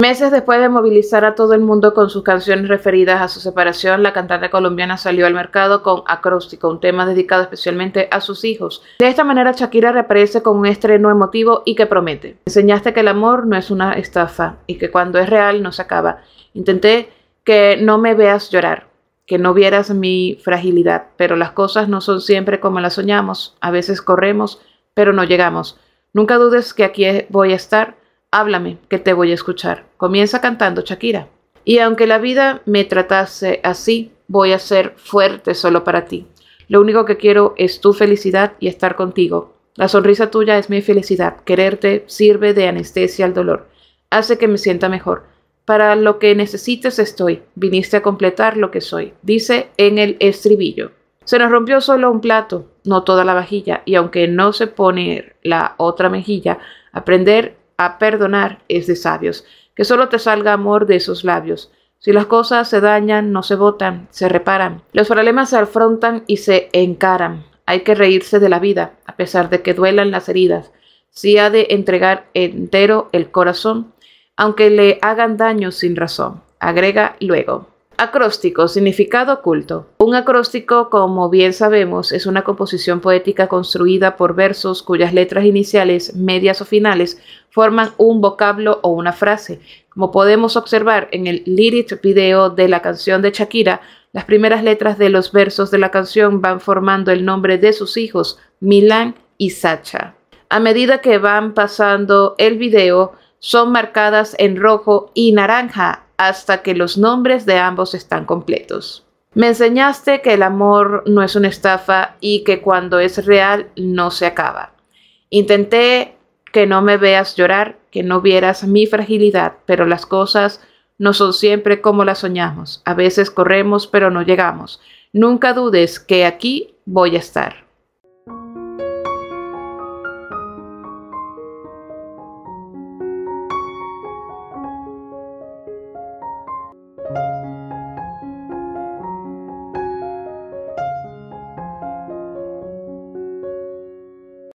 Meses después de movilizar a todo el mundo con sus canciones referidas a su separación, la cantante colombiana salió al mercado con Acróstico, un tema dedicado especialmente a sus hijos. De esta manera, Shakira reaparece con un estreno emotivo y que promete. Enseñaste que el amor no es una estafa y que cuando es real no se acaba. Intenté que no me veas llorar, que no vieras mi fragilidad, pero las cosas no son siempre como las soñamos. A veces corremos, pero no llegamos. Nunca dudes que aquí voy a estar Háblame, que te voy a escuchar. Comienza cantando Shakira. Y aunque la vida me tratase así, voy a ser fuerte solo para ti. Lo único que quiero es tu felicidad y estar contigo. La sonrisa tuya es mi felicidad. Quererte sirve de anestesia al dolor. Hace que me sienta mejor. Para lo que necesites estoy. Viniste a completar lo que soy. Dice en el estribillo. Se nos rompió solo un plato, no toda la vajilla, y aunque no se pone la otra mejilla, aprender a perdonar es de sabios, que solo te salga amor de esos labios. Si las cosas se dañan, no se botan, se reparan. Los problemas se afrontan y se encaran. Hay que reírse de la vida, a pesar de que duelan las heridas. Si ha de entregar entero el corazón, aunque le hagan daño sin razón. Agrega luego. Acróstico, significado oculto. Un acróstico, como bien sabemos, es una composición poética construida por versos cuyas letras iniciales, medias o finales forman un vocablo o una frase. Como podemos observar en el lyric video de la canción de Shakira, las primeras letras de los versos de la canción van formando el nombre de sus hijos, Milan y Sacha. A medida que van pasando el video, son marcadas en rojo y naranja hasta que los nombres de ambos están completos. Me enseñaste que el amor no es una estafa y que cuando es real no se acaba. Intenté que no me veas llorar, que no vieras mi fragilidad, pero las cosas no son siempre como las soñamos. A veces corremos pero no llegamos. Nunca dudes que aquí voy a estar.